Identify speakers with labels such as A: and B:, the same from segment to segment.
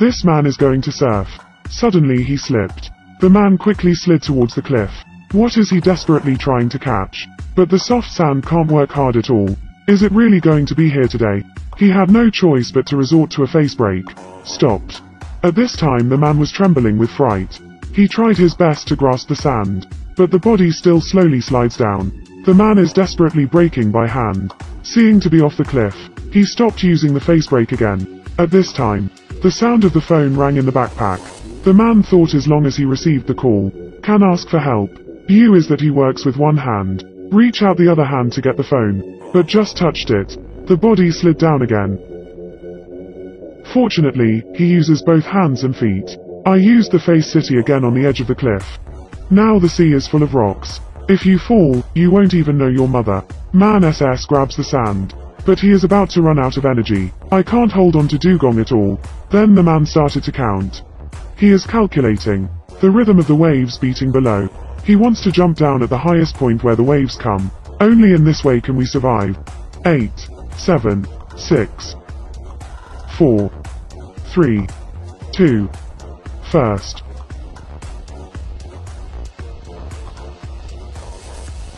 A: This man is going to surf. Suddenly he slipped. The man quickly slid towards the cliff. What is he desperately trying to catch? But the soft sand can't work hard at all. Is it really going to be here today? He had no choice but to resort to a face break. Stopped. At this time the man was trembling with fright. He tried his best to grasp the sand, but the body still slowly slides down. The man is desperately braking by hand. Seeing to be off the cliff, he stopped using the face brake again. At this time, the sound of the phone rang in the backpack. The man thought as long as he received the call, can ask for help. View is that he works with one hand. Reach out the other hand to get the phone, but just touched it. The body slid down again. Fortunately, he uses both hands and feet. I used the face city again on the edge of the cliff. Now the sea is full of rocks. If you fall, you won't even know your mother. Man SS grabs the sand. But he is about to run out of energy. I can't hold on to Dugong at all. Then the man started to count. He is calculating. The rhythm of the waves beating below. He wants to jump down at the highest point where the waves come. Only in this way can we survive. 8, 7, 6, 4, 3, 2, first.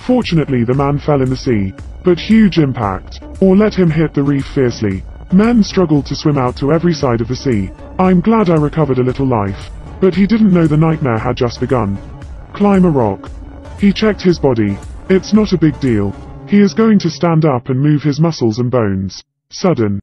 A: Fortunately the man fell in the sea, but huge impact, or let him hit the reef fiercely. Men struggled to swim out to every side of the sea. I'm glad I recovered a little life, but he didn't know the nightmare had just begun. Climb a rock. He checked his body. It's not a big deal. He is going to stand up and move his muscles and bones. Sudden.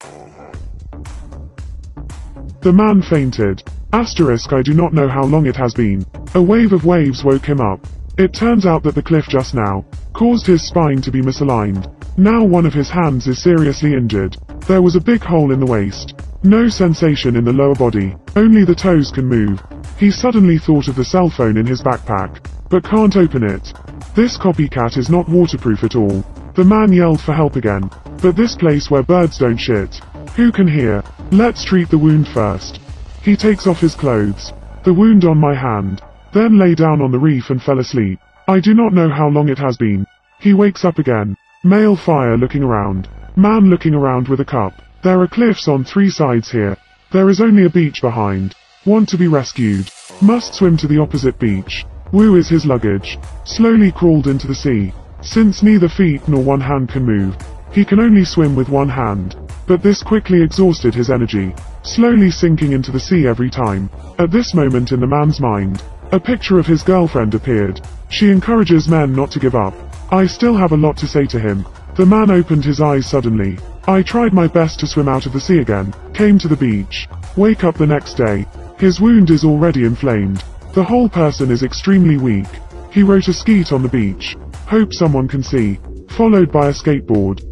A: The man fainted. Asterisk I do not know how long it has been. A wave of waves woke him up. It turns out that the cliff just now caused his spine to be misaligned. Now one of his hands is seriously injured. There was a big hole in the waist. No sensation in the lower body. Only the toes can move. He suddenly thought of the cell phone in his backpack, but can't open it. This copycat is not waterproof at all. The man yelled for help again. But this place where birds don't shit. Who can hear? Let's treat the wound first. He takes off his clothes. The wound on my hand. Then lay down on the reef and fell asleep. I do not know how long it has been. He wakes up again. Male fire looking around. Man looking around with a cup. There are cliffs on three sides here. There is only a beach behind. Want to be rescued. Must swim to the opposite beach. Woo is his luggage. Slowly crawled into the sea. Since neither feet nor one hand can move, he can only swim with one hand. But this quickly exhausted his energy, slowly sinking into the sea every time. At this moment in the man's mind, a picture of his girlfriend appeared. She encourages men not to give up. I still have a lot to say to him. The man opened his eyes suddenly. I tried my best to swim out of the sea again, came to the beach. Wake up the next day. His wound is already inflamed. The whole person is extremely weak. He wrote a skeet on the beach. Hope someone can see. Followed by a skateboard.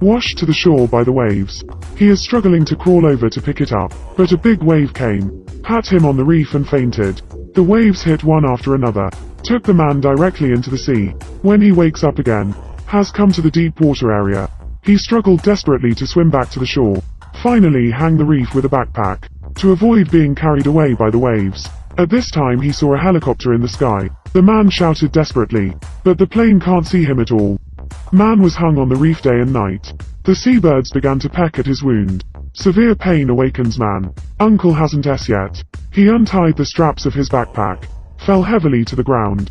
A: Washed to the shore by the waves. He is struggling to crawl over to pick it up, but a big wave came. Pat him on the reef and fainted. The waves hit one after another. Took the man directly into the sea. When he wakes up again, has come to the deep water area. He struggled desperately to swim back to the shore. Finally hang the reef with a backpack to avoid being carried away by the waves. At this time he saw a helicopter in the sky. The man shouted desperately, but the plane can't see him at all. Man was hung on the reef day and night. The seabirds began to peck at his wound. Severe pain awakens man. Uncle hasn't S yet. He untied the straps of his backpack. Fell heavily to the ground.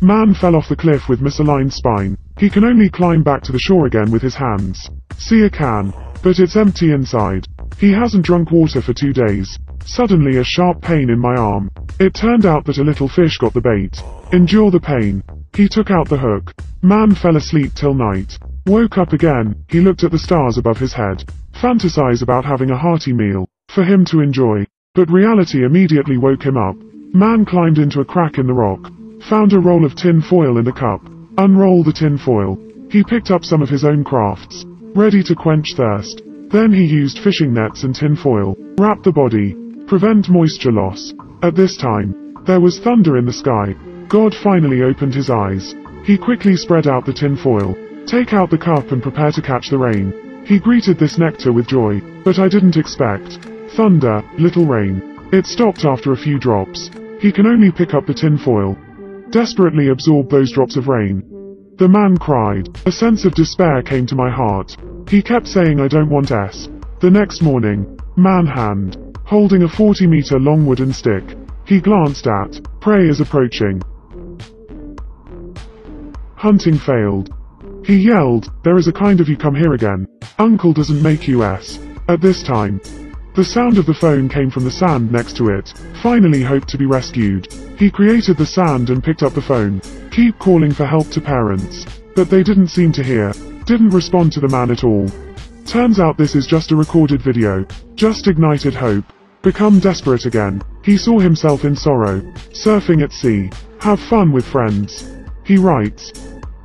A: Man fell off the cliff with misaligned spine. He can only climb back to the shore again with his hands. See a can, but it's empty inside. He hasn't drunk water for two days. Suddenly a sharp pain in my arm. It turned out that a little fish got the bait. Endure the pain. He took out the hook. Man fell asleep till night. Woke up again, he looked at the stars above his head. Fantasize about having a hearty meal. For him to enjoy. But reality immediately woke him up. Man climbed into a crack in the rock. Found a roll of tin foil in the cup. Unroll the tin foil. He picked up some of his own crafts. Ready to quench thirst. Then he used fishing nets and tin foil. Wrap the body. Prevent moisture loss. At this time, there was thunder in the sky. God finally opened his eyes. He quickly spread out the tin foil. Take out the cup and prepare to catch the rain. He greeted this nectar with joy, but I didn't expect. Thunder, little rain. It stopped after a few drops. He can only pick up the tin foil. Desperately absorb those drops of rain. The man cried. A sense of despair came to my heart. He kept saying I don't want S. The next morning, man hand. holding a 40 meter long wooden stick. He glanced at, prey is approaching. Hunting failed. He yelled, there is a kind of you come here again. Uncle doesn't make US. At this time, the sound of the phone came from the sand next to it. Finally hoped to be rescued. He created the sand and picked up the phone. Keep calling for help to parents. But they didn't seem to hear. Didn't respond to the man at all. Turns out this is just a recorded video. Just ignited hope. Become desperate again. He saw himself in sorrow. Surfing at sea. Have fun with friends. He writes.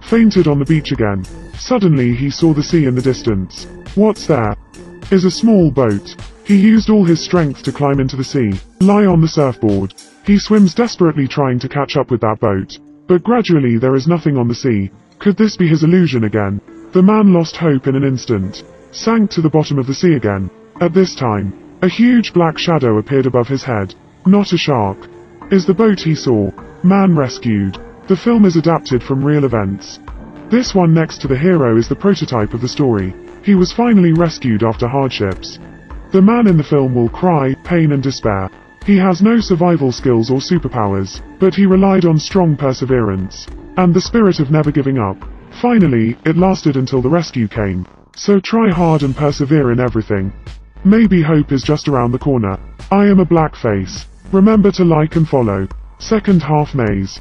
A: Fainted on the beach again. Suddenly he saw the sea in the distance. What's there? Is a small boat. He used all his strength to climb into the sea. Lie on the surfboard. He swims desperately trying to catch up with that boat. But gradually there is nothing on the sea. Could this be his illusion again? The man lost hope in an instant. Sank to the bottom of the sea again. At this time, a huge black shadow appeared above his head. Not a shark. Is the boat he saw. Man rescued. The film is adapted from real events. This one next to the hero is the prototype of the story. He was finally rescued after hardships. The man in the film will cry, pain and despair. He has no survival skills or superpowers, but he relied on strong perseverance, and the spirit of never giving up. Finally, it lasted until the rescue came. So try hard and persevere in everything. Maybe hope is just around the corner. I am a black face. Remember to like and follow. Second half maze.